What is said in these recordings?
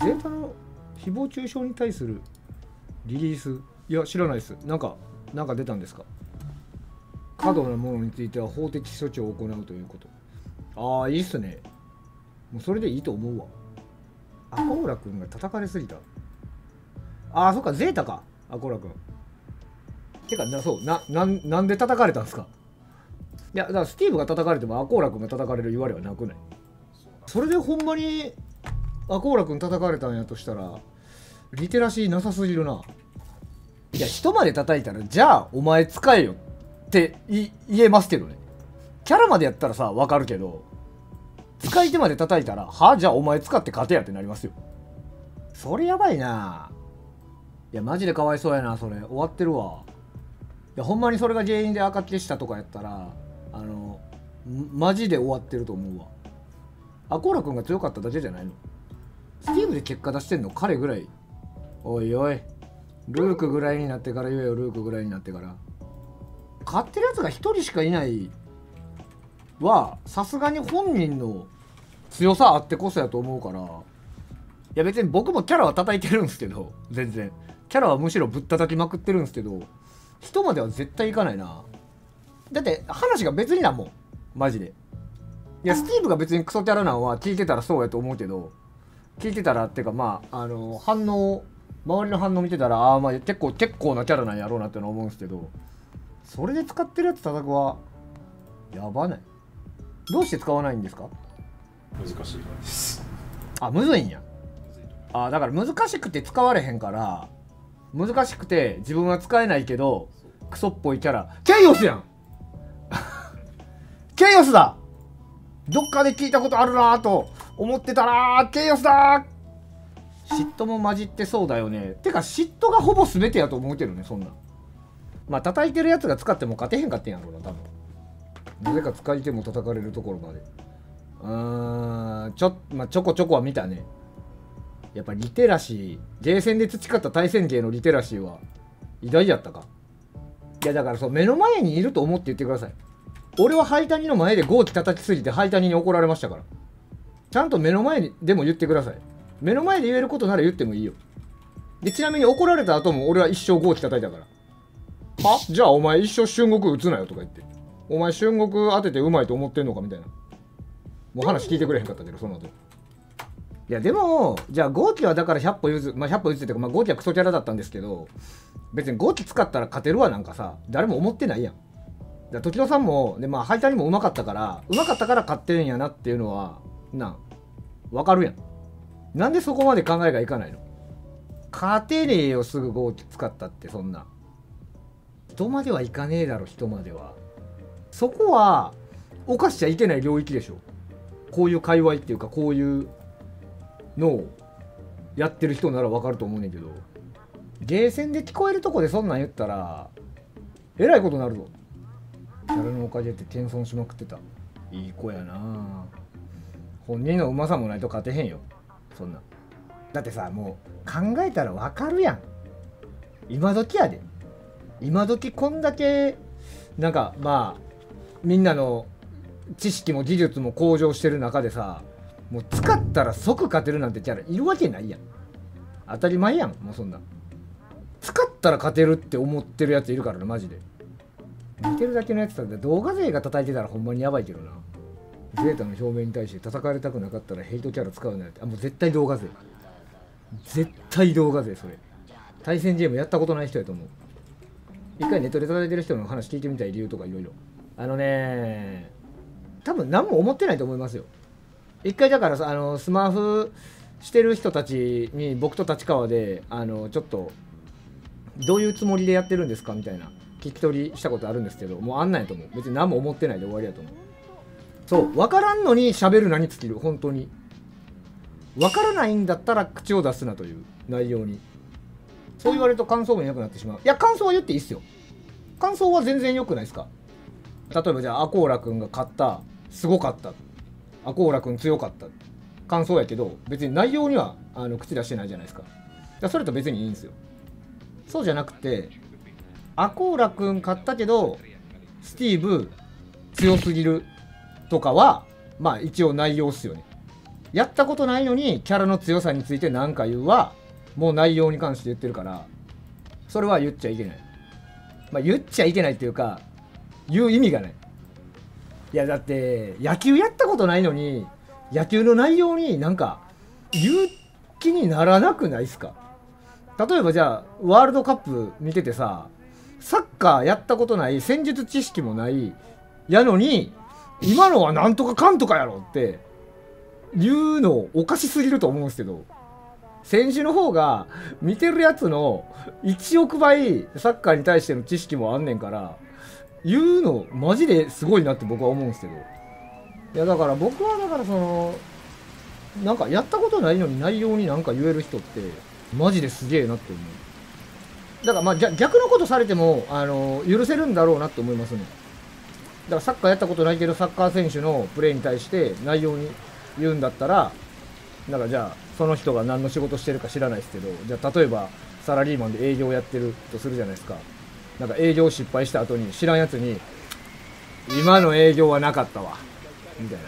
ゼータの誹謗中傷に対するリリース？いや知らないです。なんかなんか出たんですか？過度なものについては法的措置を行うということ。ああいいっすね。もうそれでいいと思うわ。アコーラ君が叩かれすぎた。ああそっかゼータか。アコーラ君。てかなそうななんなんで叩かれたんですか？いやだからスティーブが叩かれてもアコーラ君が叩かれる言われはなくない？それでほんまにアコーラ君叩かれたんやとしたらリテラシーなさすぎるな。いや人まで叩いたらじゃあお前使えよってい言えますけどね。キャラまでやったらさわかるけど使い手まで叩いたらはじゃあお前使って勝てやってなりますよ。それやばいな。いやマジでかわいそうやなそれ。終わってるわ。いやほんまにそれが原因で赤消したとかやったらあのマジで終わってると思うわ。アコーラ君が強かっただけじゃないの？スティーブで結果出してんの彼ぐらい。おいおい。ルークぐらいになってから言えよ。ルークぐらいになってから。買ってるやつが1人しかいないはさすがに本人の強さあってこそやと思うから。いや別に僕もキャラは叩いてるんですけど。全然。キャラはむしろぶったたきまくってるんですけど。人までは絶対いかないな。だって話が別になんもん。マジで。いやスティーブが別にクソキャラなんは聞いてたらそうやと思うけど。聞いてたらっていうかまああの反応周りの反応見てたらああまあ結構結構なキャラなんやろうなって思うんですけどそれで使ってるやつ叩くはやばない。どうして使わないんですか？難しい。からですあむずいんや。あだから難しくて使われへんから難しくて自分は使えないけどクソっぽいキャラ。ケイオスやん! ケイオスだ!どっかで聞いたことあるなぁと思ってたらケイオスだ嫉妬も混じってそうだよね。てか嫉妬がほぼ全てやと思うけどねそんな。まあ叩いてるやつが使っても勝てへんかってんやろうな多分。なぜか使い手も叩かれるところまで。うーんちょ,、まあ、ちょこちょこは見たね。やっぱリテラシー。ゲーセンで培った対戦芸のリテラシーは偉大やったか。いやだからそう目の前にいると思って言ってください。俺はハイタニの前でゴーキ叩きすぎてハイタニに怒られましたから。ちゃんと目の前にでも言ってください。目の前で言えることなら言ってもいいよ。でちなみに怒られた後も俺は一生ゴーキ叩いたから。は？じゃあお前一生春国打つなよとか言って。お前春国当ててうまいと思ってんのかみたいな。もう話聞いてくれへんかったけどその後。いやでもじゃあゴーキはだから100歩譲まあ100歩譲っていうか、まあ、ゴーキはクソキャラだったんですけど別にゴーキ使ったら勝てるわなんかさ。誰も思ってないやん。だ時野さんもでまあハイタにもうまかったからうまかったから勝ってるんやなっていうのはなあわかるやん。なんでそこまで考えがいかないの？勝てねえよすぐゴーキ使ったってそんな。人まではいかねえだろ人までは。そこは犯しちゃいけない領域でしょ。こういう界隈っていうかこういうのをやってる人ならわかると思うねんけど。ゲーセンで聞こえるとこでそんなん言ったらえらいことなるぞ。キャラのおかげって謙遜しまくってた。いい子やなあ。本人のうまさもないと勝てへんよ。そんな。だってさもう考えたらわかるやん。今時やで。今時こんだけなんかまあみんなの知識も技術も向上してる中でさもう使ったら即勝てるなんてキャラいるわけないやん。当たり前やんもうそんな。使ったら勝てるって思ってるやついるからなマジで。見てるだけのやつだって動画勢が叩いてたらほんまにやばいけどな。ゼータの表面に対して叩かれたくなかったらヘイトキャラ使うなって。あもう絶対動画勢。絶対動画勢それ。対戦ゲームやったことない人やと思う。一回ネットで叩いてる人の話聞いてみたい理由とかいろいろあのね多分何も思ってないと思いますよ。一回だからさあのスマホしてる人たちに僕と立川であのちょっとどういうつもりでやってるんですかみたいな聞き取りしたことあるんですけどもうあんなんやと思う。別に何も思ってないで終わりやと思う。そう分からんのに喋る何尽きる本当に。分からないんだったら口を出すなという内容に。そう言われると感想も良くなってしまう。いや感想は言っていいっすよ。感想は全然良くないですか。例えばじゃあアコーラくんが勝った。すごかった。アコーラくん強かった。感想やけど別に内容にはあの口出してないじゃないですか。かそれと別にいいんですよ。そうじゃなくてアコーラくん勝ったけどスティーブ強すぎる。とかはまあ一応内容っすよね。やったことないのにキャラの強さについて何か言うはもう内容に関して言ってるからそれは言っちゃいけない。まあ言っちゃいけないっていうか言う意味がない。いやだって野球やったことないのに野球の内容になんか言う気にならなくないっすか？例えばじゃあワールドカップ見ててさサッカーやったことない戦術知識もないやのに今のはなんとかかんとかやろって言うのおかしすぎると思うんですけど選手の方が見てるやつの1億倍サッカーに対しての知識もあんねんから言うのマジですごいなって僕は思うんですけど。いやだから僕はだからそのなんかやったことないのに内容になんか言える人ってマジですげえなって思う。だからまあ逆のことされてもあの許せるんだろうなって思いますね。からサッカーやったことないけどサッカー選手のプレーに対して内容に言うんだったらなんかじゃあその人が何の仕事してるか知らないですけどじゃあ例えばサラリーマンで営業やってるとするじゃないですか。なんか営業失敗した後に知らんやつに今の営業はなかったわ。みたいな。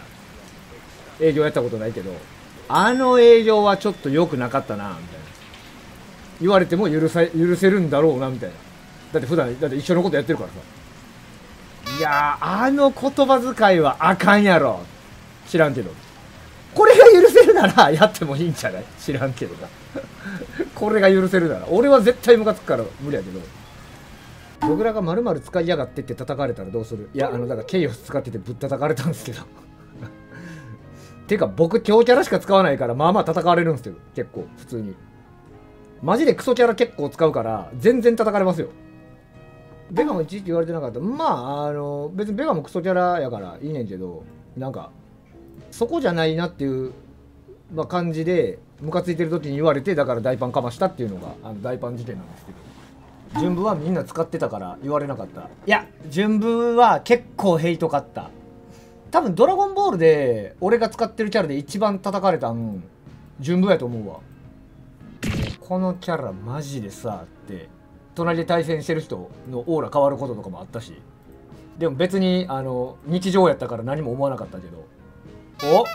営業やったことないけどあの営業はちょっと良くなかったなみたいな。言われても許さ許せるんだろうなみたいな。だって普段だって一緒のことやってるからさ。やあの言葉遣いはあかんやろ。知らんけど。これが許せるならやってもいいんじゃない？知らんけどな。これが許せるなら。俺は絶対ムカつくから無理やけど。僕らがまるまる使いやがってって叩かれたらどうする？いやあのだからケイオス使っててぶったたかれたんですけど。てか僕強キャラしか使わないからまあまあ叩かれるんですよ。結構普通に。マジでクソキャラ結構使うから全然叩かれますよ。ベガもいちいち言われてなかった。まああの別にベガもクソキャラやからいいねんけどなんかそこじゃないなっていう、まあ、感じでムカついてる時に言われてだから大パンかましたっていうのがあの大パン事件なんですけど。順部はみんな使ってたから言われなかった。いや順部は結構ヘイトかった。多分ドラゴンボールで俺が使ってるキャラで一番叩かれたん順部やと思うわ。このキャラマジでさって。隣で対戦してる人のオーラ変わることとかもあったし。でも別にあの日常やったから何も思わなかったけど。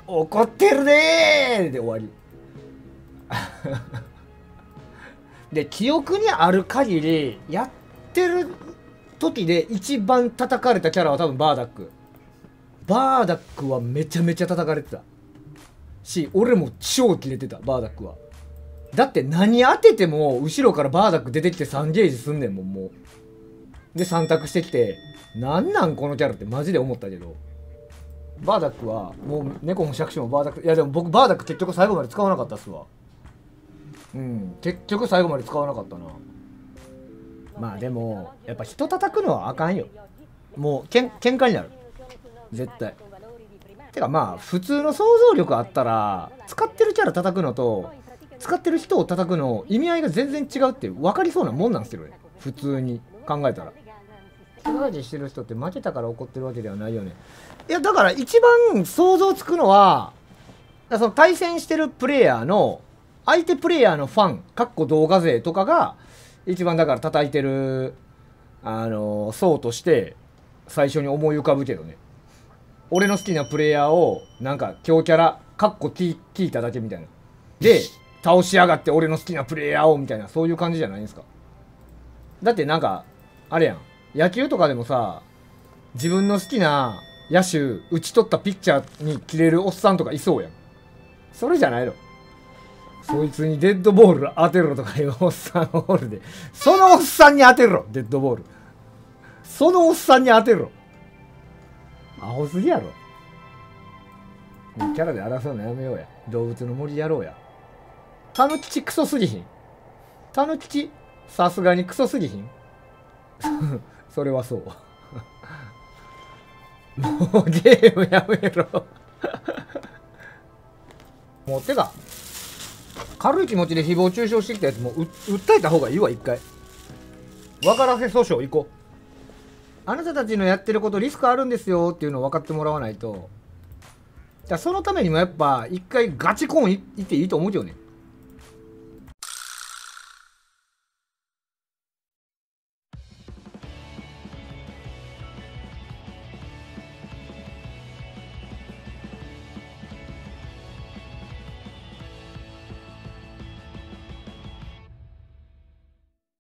お怒ってるねで終わり。で記憶にある限りやってる時で一番叩かれたキャラは多分バーダック。バーダックはめちゃめちゃ叩かれてた。し俺も超キレてたバーダックは。だって何当てても後ろからバーダック出てきて3ゲージすんねんもんもう。で3択してきてなんなんこのキャラってマジで思ったけど。バーダックはもう猫も杓子もバーダック。いやでも僕バーダック結局最後まで使わなかったっすわ。うん。結局最後まで使わなかったな。まあでもやっぱ人叩くのはあかんよ。もうけん喧嘩になる。絶対。てかまあ普通の想像力あったら使ってるキャラ叩くのと使ってる人を叩くの意味合いが全然違うって分かりそうなもんなんですよね。普通に。考えたら。人ラジしてる人って負けたから怒ってるわけではないよね。いやだから一番想像つくのはその対戦してるプレイヤーの相手プレイヤーのファンかっこ動画勢とかが一番だから叩いてるあの層として最初に思い浮かぶけどね。俺の好きなプレイヤーをなんか強キャラかっこ聞いただけみたいな。で倒しやがって俺の好きなプレイヤーをみたいなそういう感じじゃないですか？だってなんかあれやん。野球とかでもさ自分の好きな野手打ち取ったピッチャーに切れるおっさんとかいそうやん。それじゃないの。そいつにデッドボール当てろとかいうおっさんおるで。そのおっさんに当てろデッドボール。そのおっさんに当てろ。アホすぎやろ。キャラで争うのやめようや。動物の森やろうや。タヌキチクソすぎひん。タヌキチさすがにクソすぎひん。それはそう。もうゲームやめろ。もうてか軽い気持ちで誹謗中傷してきたやつもう訴えた方がいいわ一回。分からせ訴訟行こう。あなたたちのやってることリスクあるんですよっていうのを分かってもらわないと。だそのためにもやっぱ一回ガチコーンいっていいと思うけどね。